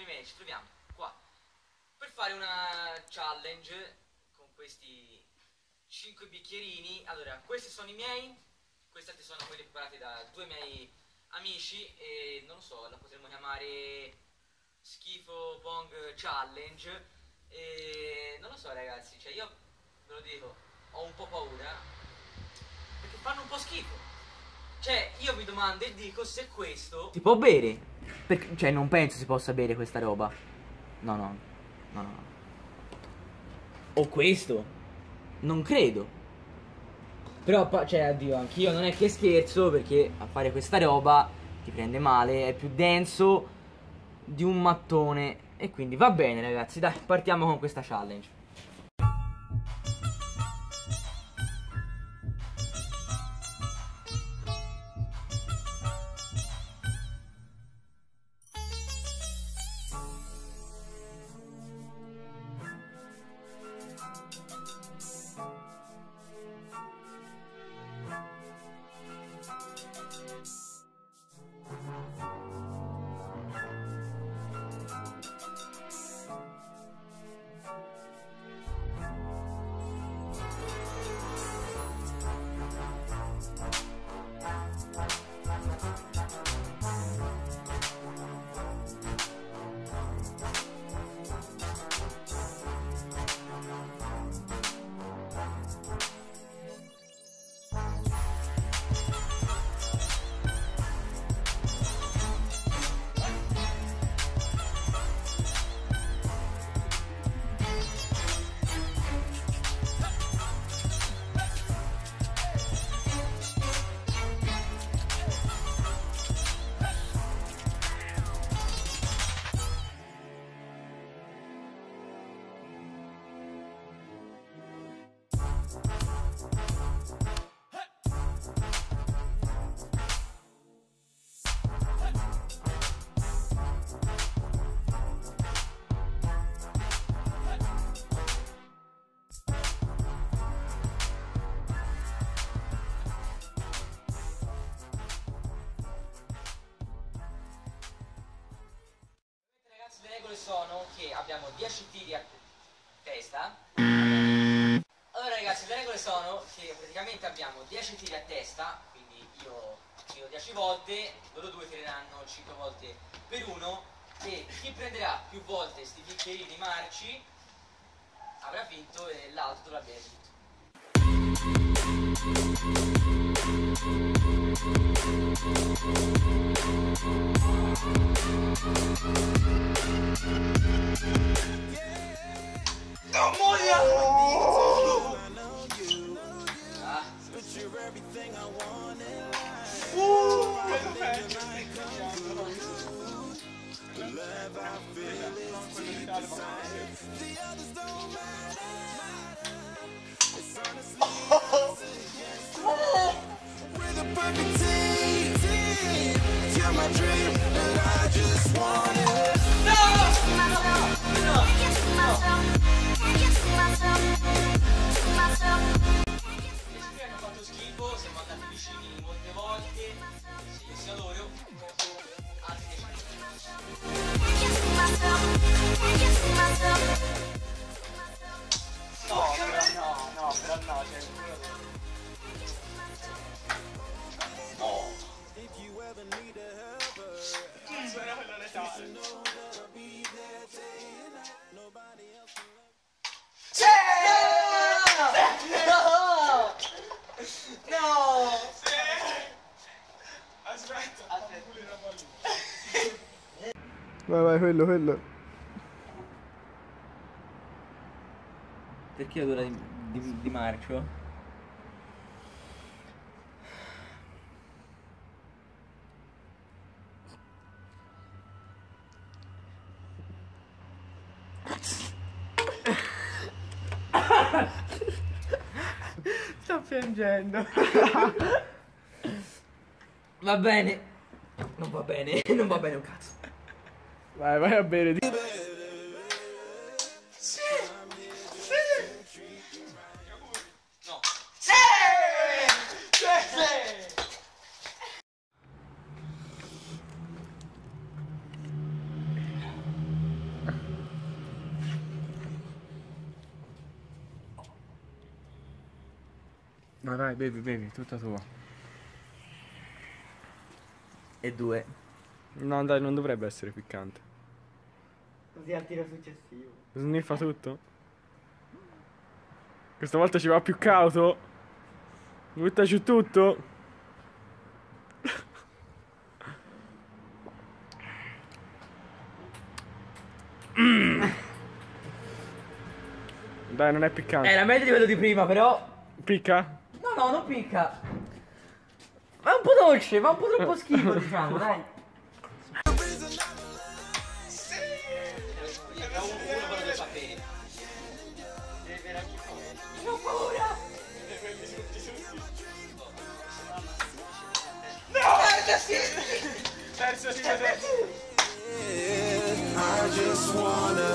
i miei, ci troviamo qua per fare una challenge con questi 5 bicchierini. Allora, questi sono i miei, altri sono quelli preparati da due miei amici e non lo so, la potremmo chiamare schifo pong challenge e non lo so ragazzi, cioè io ve lo dico, ho un po' paura perché fanno un po' schifo. Cioè, io mi domando e dico se questo Si può bere? Perché, cioè, non penso si possa bere questa roba. No, no. No, no. O questo? Non credo. Però, cioè, addio, anch'io non è che scherzo perché a fare questa roba ti prende male, è più denso di un mattone. E quindi va bene, ragazzi, dai, partiamo con questa challenge. Sono che abbiamo 10 tiri a testa. Allora ragazzi, le regole sono che praticamente abbiamo 10 tiri a testa, quindi io tiro 10 volte, loro due tireranno 5 volte per uno e chi prenderà più volte sti bicchierini marci avrà vinto e l'altro dovrà bere tutto. Ah, We're dream, quello, quello. Perché odora di, di, di marcio? Sta piangendo. Va bene. Non va bene, non va bene un cazzo. Vai, vai a bere. Di... Sì. Sì. No. Sì. Vai, vai, bevi, bevi, tutta tua. E due. No, dai, non dovrebbe essere piccante. Così al tiro successivo. Sniffa tutto. Questa volta ci va più cauto. Butta giù tutto. Dai, non è piccante. Era meglio di quello di prima, però. Picca? No, no, non picca. Ma è un po' dolce, ma un po' troppo schifo, diciamo, dai. I just wanna.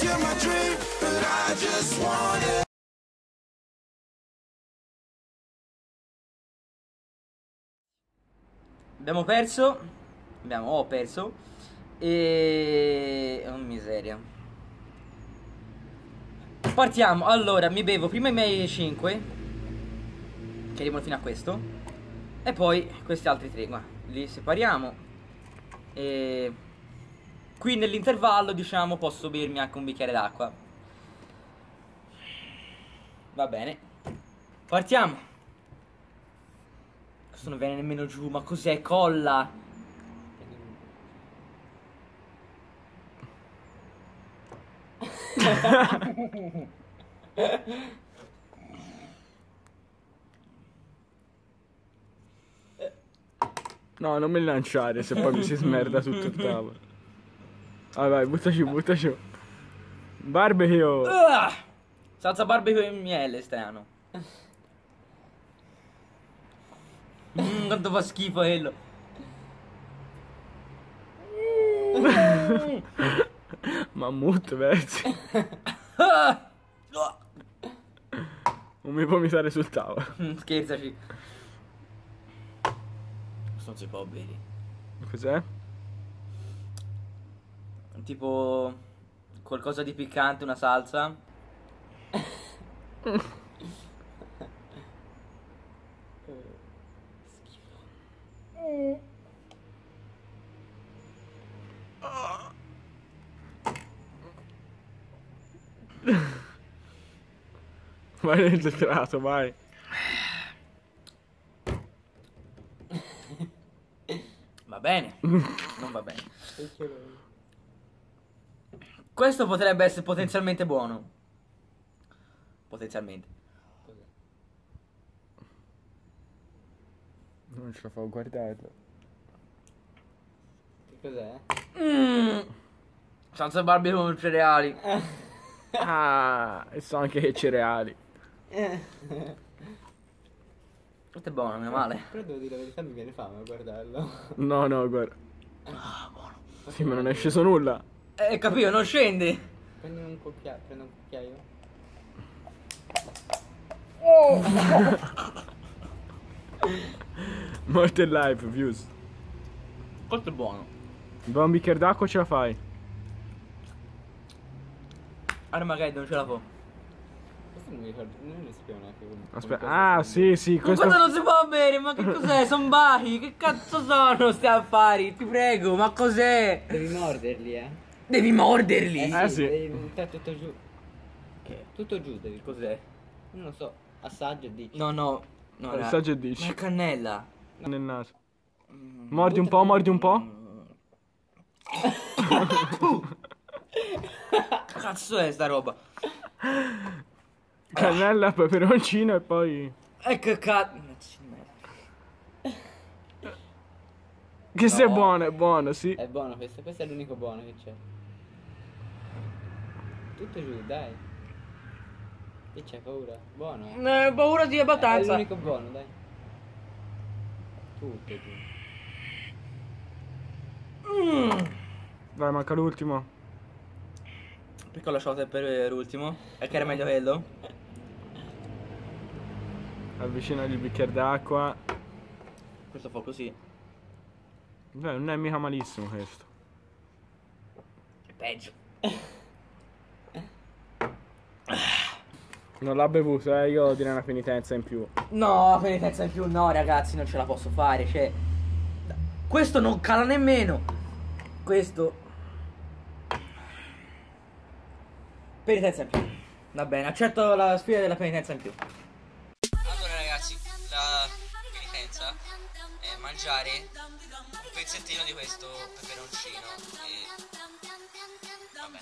You're my dream, but I just wanna. Abbiamo perso. Abbiamo, ho perso. E. Oh miseria. Partiamo. Allora, mi bevo prima i miei 5. Che arrivano fino a questo. E poi questi altri tre. Qua. Li separiamo. E. Qui nell'intervallo, diciamo, posso bermi anche un bicchiere d'acqua. Va bene. Partiamo. Questo non viene nemmeno giù, ma cos'è? Colla. No, non me li lanciare se poi mi si smerda tutto il tavolo. Vai, vai, butta giù, butta giù. Barbecue. Ah! Salsa barbecue e miele, strano. Mmm, quanto fa schifo quello. Mammut, verzi. Ah! Non mi vomitare sul tavolo. Mm, Scherzaci. Non si può bere. Cos'è? Tipo qualcosa di piccante, una salsa. Vai nel detrato, vai. Va bene. Non va bene. Questo potrebbe essere potenzialmente buono. Potenzialmente. Non ce la fa guardarlo. Che cos'è? Mm. Salsa barbecue con cereali. Ah, e so anche che cereali. Questo è buono, non è male. Però devo dire la verità, mi viene fame a guardarlo. No, no, guarda. Ah, buono. Sì, ma non è sceso nulla. Eh, capito, non scendi. Prendi un cucchiaio, prendo un cucchiaio. Morte live, views. Questo è buono. Va un bicchiere d'acqua ce la fai. Armageddon ce la fa. Questo non mi ricordo, non ne sapevo neanche come. Aspetta. come Ah, cosa sì, sì, Ma questo. questo non si può bere, ma che cos'è? Sono bachi, che cazzo sono sti affari? Ti prego, ma cos'è? Devi morderli, eh. Devi morderli. Eh, sì. Devi buttare tutto giù. Che? Tutto giù devi. Cos'è? Non lo so. Assaggia e dici. No, no. no. Assaggio e Ma dici. è cannella. Nel naso. Mordi un po', mordi un po'. Cazzo è sta roba? Cannella, peperoncino e poi. E che cazzo. Che se è No. buono, è buono, sì. È buono questo, questo è l'unico buono che c'è. Tutto giù, dai. Che c'è paura? Buono, eh. Ne ho paura di È abbastanza. l'unico buono, dai. Tutto giù. Dai, manca l'ultimo. Perché ho lasciato te per l'ultimo? E che era meglio quello? Avvicina il bicchiere d'acqua. Questo fa così. Beh, non è mica malissimo questo. È peggio. Non l'ha bevuto, eh, io direi una penitenza in più. No, penitenza in più no, ragazzi, non ce la posso fare. Cioè, questo non cala nemmeno. Questo. Penitenza in più. Va bene, accetto la sfida della penitenza in più. Penitenza è mangiare un pezzettino di questo peperoncino e... Vabbè,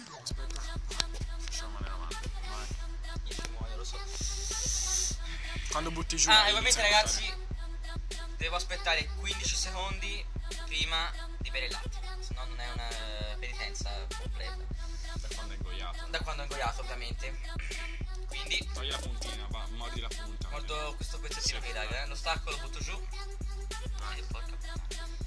Facciamone avanti, vai. io ci muoio, lo so. Quando butti giù. Ah, e ovviamente ragazzi, devo aspettare 15 secondi prima di bere il latte, se no non è una penitenza completa. Da quando è ingoiato. Da quando ho ingoiato ovviamente. Quindi Togli la puntina, va, mordi la punta. mordo questo pezzettino qui dai, eh, lo stacco, lo butto giù. Ah, che porca puttana.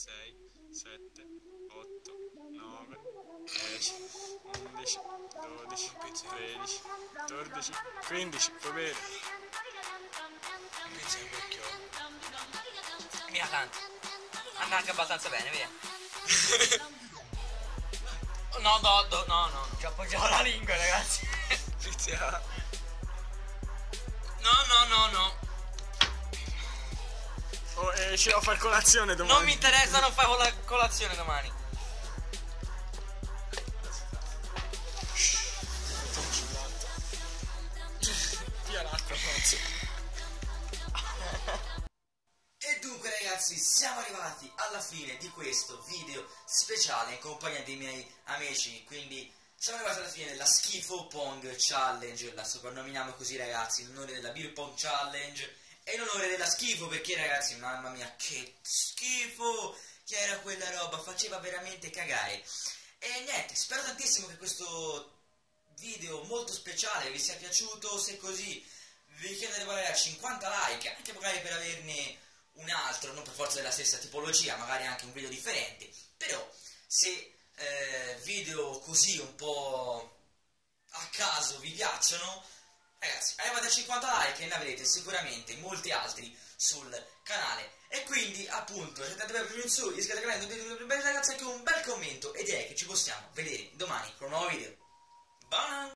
6, 7, 8, 9, 10, 11, 12, 13, 14, 15, va bene. Pizza un vecchio. Mia canta. Anche abbastanza bene, via. no, no, no, no, no, ci appoggiamo la lingua, ragazzi. Pizza. Ci devo fare colazione domani. Non mi interessa, non fai cola- colazione domani. Via l'acqua, cazzo. E dunque ragazzi siamo arrivati alla fine di questo video speciale in compagnia dei miei amici Quindi siamo arrivati alla fine della Schifo Pong Challenge La soprannominiamo così ragazzi in onore della Beer Pong Challenge E in onore della schifo perché ragazzi mamma mia che schifo! Che era quella roba faceva veramente cagare. E niente spero tantissimo che questo video molto speciale vi sia piaciuto Se così vi chiedo di arrivare a 50 like Anche magari per averne un altro, non per forza della stessa tipologia, magari anche un video differente, però se eh, video così un po' a caso vi piacciono, ragazzi, arrivate a 50 like e ne avrete sicuramente molti altri sul canale. E quindi, appunto, cercate per più in su, iscrivetevi al canale, ragazzi anche un bel commento e direi che ci possiamo vedere domani con un nuovo video. Bye!